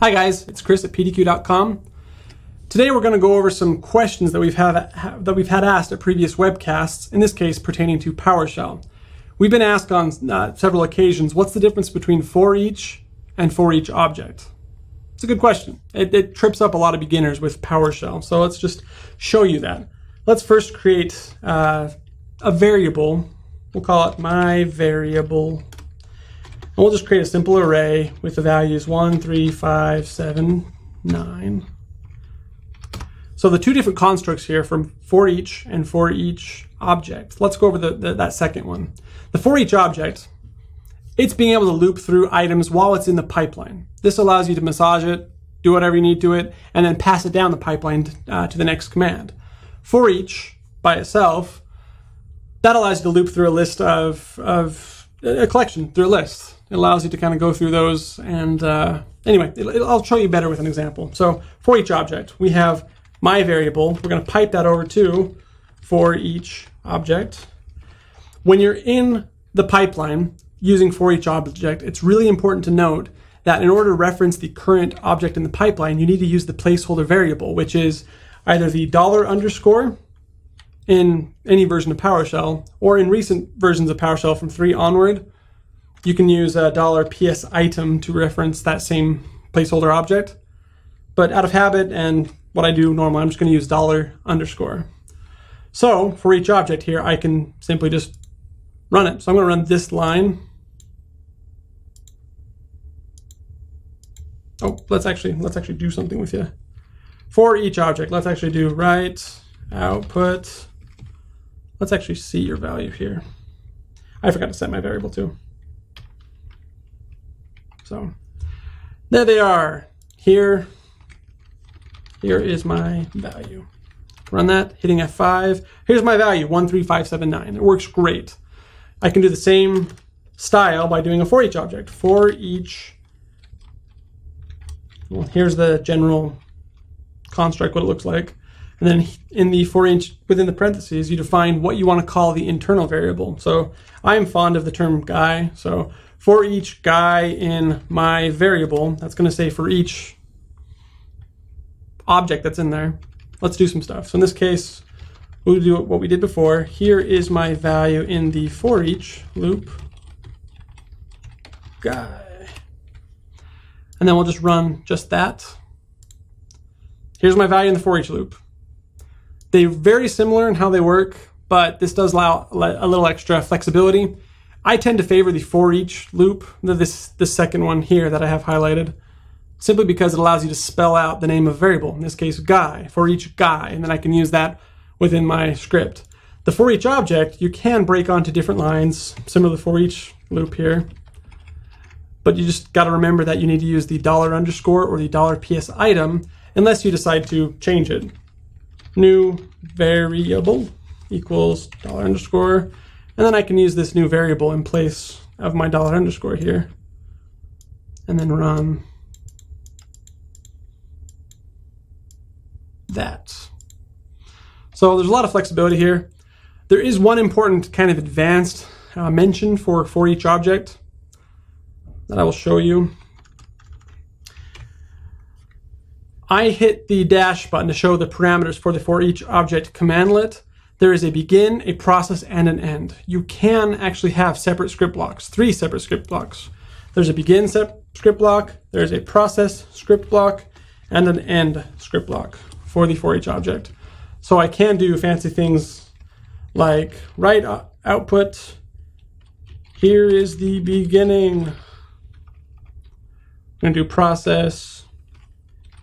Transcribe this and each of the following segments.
Hi guys, it's Chris at pdq.com. Today we're going to go over some questions that we've had that we've had asked at previous webcasts, in this case pertaining to PowerShell. We've been asked on uh, several occasions, what's the difference between for each and for each object? It's a good question. It, it trips up a lot of beginners with PowerShell, so let's just show you that. Let's first create uh, a variable. We'll call it my variable we'll just create a simple array with the values 1, 3, 5, 7, 9. So the two different constructs here from for each and for each object. Let's go over the, the, that second one. The for each object, it's being able to loop through items while it's in the pipeline. This allows you to massage it, do whatever you need to it, and then pass it down the pipeline uh, to the next command. For each, by itself, that allows you to loop through a list of, of a collection, through a list. It allows you to kind of go through those. And uh, anyway, it, it, I'll show you better with an example. So for each object, we have my variable. We're going to pipe that over to for each object. When you're in the pipeline using for each object, it's really important to note that in order to reference the current object in the pipeline, you need to use the placeholder variable, which is either the dollar underscore in any version of PowerShell, or in recent versions of PowerShell from 3 onward, you can use a dollar $PS item to reference that same placeholder object. But out of habit and what I do normally, I'm just going to use dollar underscore. So for each object here, I can simply just run it. So I'm going to run this line. Oh, let's actually let's actually do something with you. For each object, let's actually do write output. Let's actually see your value here. I forgot to set my variable too. So there they are. Here, here is my value. Run that, hitting F5. Here's my value, 13579. It works great. I can do the same style by doing a for each object. For each, well, here's the general construct, what it looks like. And then in the for each, within the parentheses, you define what you want to call the internal variable. So I'm fond of the term guy. So for each guy in my variable, that's going to say for each object that's in there, let's do some stuff. So in this case, we'll do what we did before. Here is my value in the for each loop guy. And then we'll just run just that. Here's my value in the for each loop. They're very similar in how they work, but this does allow a little extra flexibility. I tend to favor the for each loop, this, this second one here that I have highlighted, simply because it allows you to spell out the name of a variable, in this case guy, for each guy, and then I can use that within my script. The for each object, you can break onto different lines, similar to the for each loop here, but you just got to remember that you need to use the dollar underscore or the dollar PS item unless you decide to change it. New variable equals dollar underscore and then I can use this new variable in place of my dollar underscore here. And then run that. So there's a lot of flexibility here. There is one important kind of advanced uh, mention for, for each object that I will show you. I hit the dash button to show the parameters for the for each object commandlet there is a begin, a process, and an end. You can actually have separate script blocks, three separate script blocks. There's a begin script block, there's a process script block, and an end script block for the for each object. So I can do fancy things like write output, here is the beginning. I'm to do process,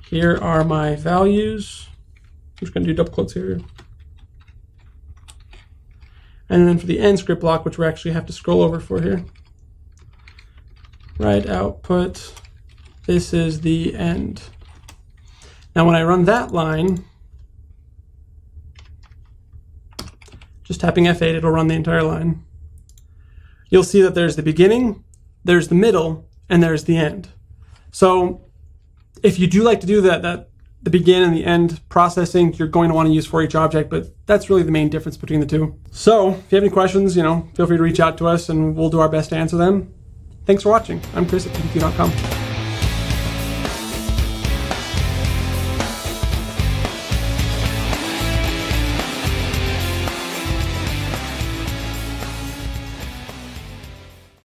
here are my values. I'm just going to do double quotes here. And then for the end script block, which we actually have to scroll over for here, write output, this is the end. Now when I run that line, just tapping F8, it'll run the entire line. You'll see that there's the beginning, there's the middle, and there's the end. So if you do like to do that, that the begin and the end processing you're going to want to use for each object, but that's really the main difference between the two. So if you have any questions, you know, feel free to reach out to us and we'll do our best to answer them. Thanks for watching. I'm Chris at pdq.com.